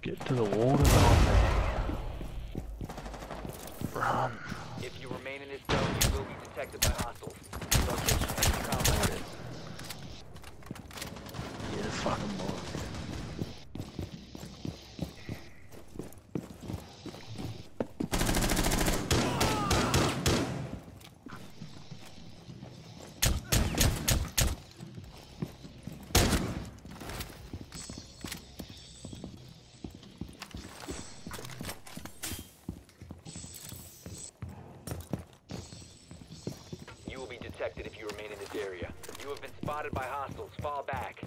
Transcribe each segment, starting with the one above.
Get to the water, Run. If you remain in this zone, you will be detected by hostiles. Location has been compromised. Yeah, fucking boy. You will be detected if you remain in this area. You have been spotted by hostiles. Fall back.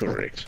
Correct.